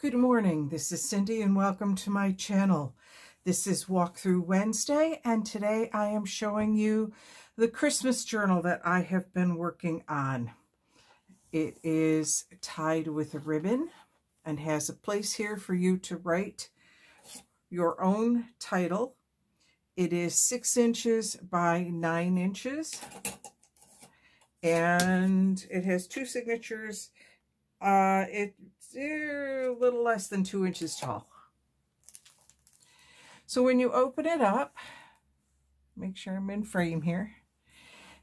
Good morning, this is Cindy and welcome to my channel. This is Walkthrough Wednesday and today I am showing you the Christmas journal that I have been working on. It is tied with a ribbon and has a place here for you to write your own title. It is six inches by nine inches and it has two signatures. Uh, it a little less than two inches tall. So when you open it up, make sure I'm in frame here,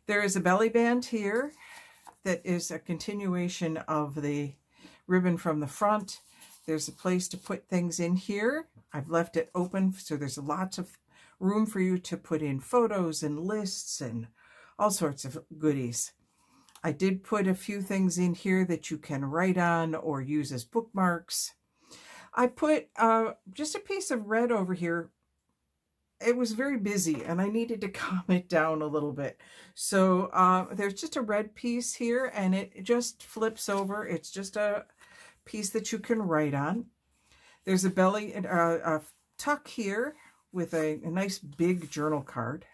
there is a belly band here that is a continuation of the ribbon from the front. There's a place to put things in here. I've left it open so there's lots of room for you to put in photos and lists and all sorts of goodies. I did put a few things in here that you can write on or use as bookmarks. I put uh, just a piece of red over here. It was very busy and I needed to calm it down a little bit. So uh, there's just a red piece here and it just flips over. It's just a piece that you can write on. There's a belly, uh, a tuck here with a, a nice big journal card.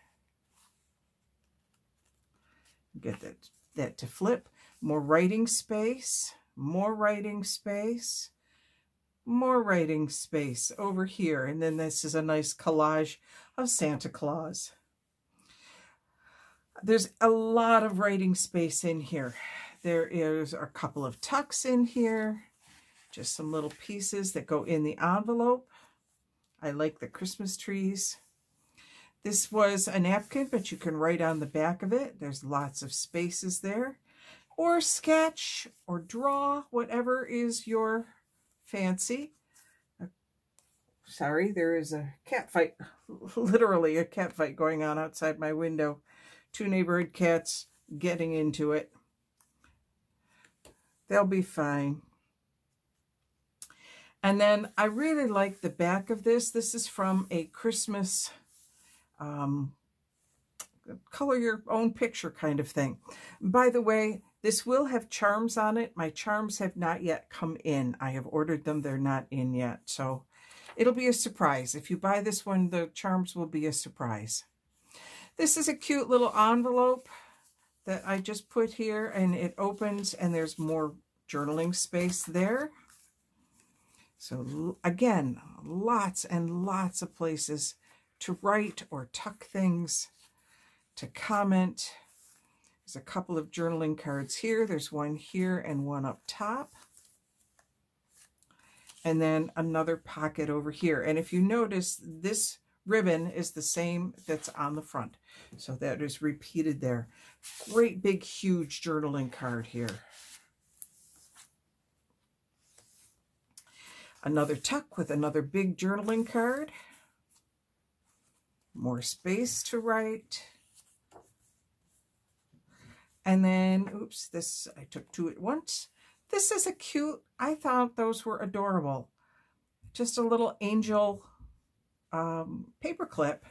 Get that that to flip. More writing space, more writing space, more writing space over here. And then this is a nice collage of Santa Claus. There's a lot of writing space in here. There is a couple of tucks in here, just some little pieces that go in the envelope. I like the Christmas trees. This was a napkin, but you can write on the back of it. There's lots of spaces there. Or sketch or draw, whatever is your fancy. Uh, sorry, there is a cat fight, literally a cat fight going on outside my window. Two neighborhood cats getting into it. They'll be fine. And then I really like the back of this. This is from a Christmas um, color your own picture kind of thing. By the way, this will have charms on it. My charms have not yet come in. I have ordered them. They're not in yet. So it'll be a surprise. If you buy this one, the charms will be a surprise. This is a cute little envelope that I just put here and it opens and there's more journaling space there. So again, lots and lots of places to write or tuck things, to comment. There's a couple of journaling cards here. There's one here and one up top. And then another pocket over here. And if you notice, this ribbon is the same that's on the front. So that is repeated there. Great big huge journaling card here. Another tuck with another big journaling card more space to write. And then, oops, this, I took two at once. This is a cute, I thought those were adorable. Just a little angel um, paper clip.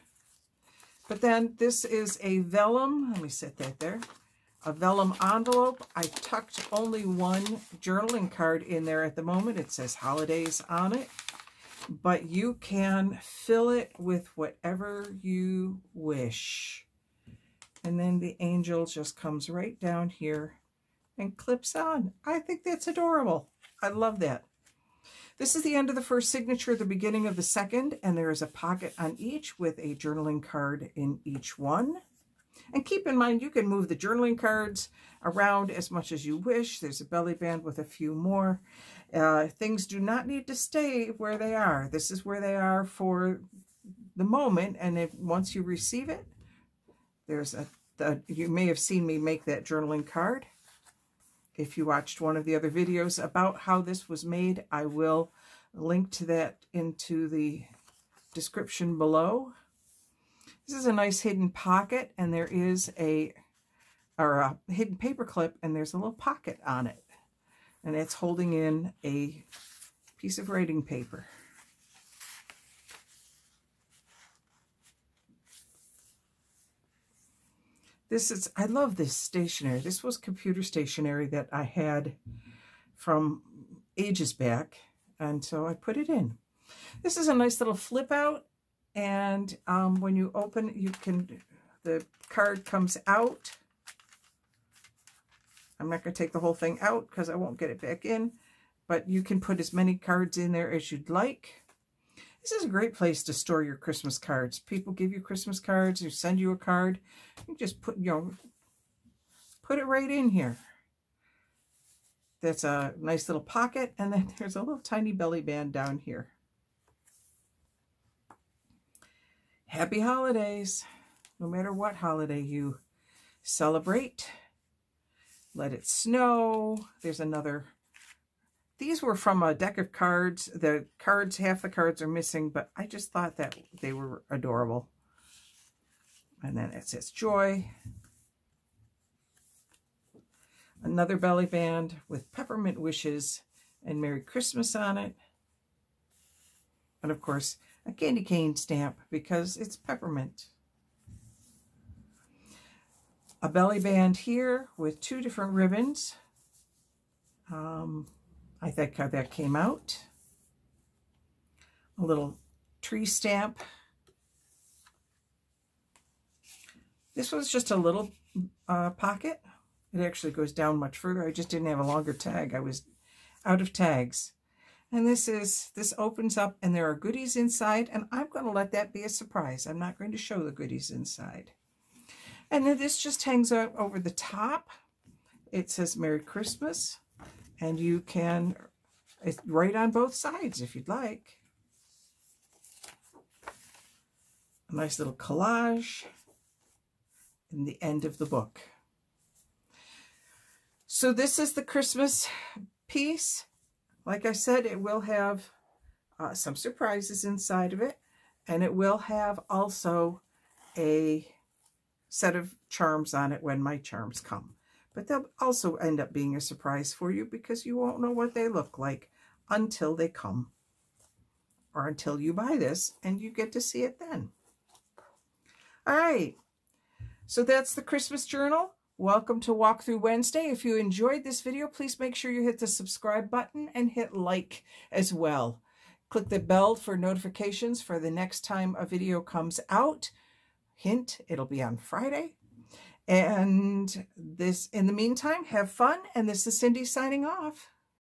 But then this is a vellum, let me set that there, a vellum envelope. I tucked only one journaling card in there at the moment. It says holidays on it but you can fill it with whatever you wish. And then the angel just comes right down here and clips on. I think that's adorable. I love that. This is the end of the first signature, the beginning of the second, and there is a pocket on each with a journaling card in each one. And keep in mind, you can move the journaling cards around as much as you wish. There's a belly band with a few more. Uh, things do not need to stay where they are. This is where they are for the moment. And if once you receive it, there's a, you may have seen me make that journaling card. If you watched one of the other videos about how this was made, I will link to that into the description below. This is a nice hidden pocket, and there is a, or a hidden paper clip, and there's a little pocket on it and it's holding in a piece of writing paper. This is, I love this stationery. This was computer stationery that I had from ages back. And so I put it in. This is a nice little flip out. And um, when you open, you can, the card comes out. I'm not going to take the whole thing out because I won't get it back in. But you can put as many cards in there as you'd like. This is a great place to store your Christmas cards. People give you Christmas cards, or send you a card. You just put, you know, put it right in here. That's a nice little pocket, and then there's a little tiny belly band down here. Happy holidays, no matter what holiday you celebrate. Let it snow. There's another these were from a deck of cards. The cards, half the cards are missing, but I just thought that they were adorable. And then it says Joy. Another belly band with Peppermint Wishes and Merry Christmas on it. And of course, a candy cane stamp because it's peppermint. A belly band here with two different ribbons. Um, I think how that came out. A little tree stamp. This was just a little uh, pocket. It actually goes down much further. I just didn't have a longer tag. I was out of tags. And this is, this opens up and there are goodies inside and I'm going to let that be a surprise. I'm not going to show the goodies inside. And then this just hangs out over the top. It says Merry Christmas and you can write on both sides if you'd like. A nice little collage in the end of the book. So this is the Christmas piece. Like I said, it will have uh, some surprises inside of it. And it will have also a set of charms on it when my charms come. But they'll also end up being a surprise for you because you won't know what they look like until they come or until you buy this and you get to see it then. All right, so that's the Christmas journal. Welcome to Walkthrough Wednesday. If you enjoyed this video, please make sure you hit the subscribe button and hit like as well. Click the bell for notifications for the next time a video comes out. Hint, it'll be on Friday. And this, in the meantime, have fun. And this is Cindy signing off.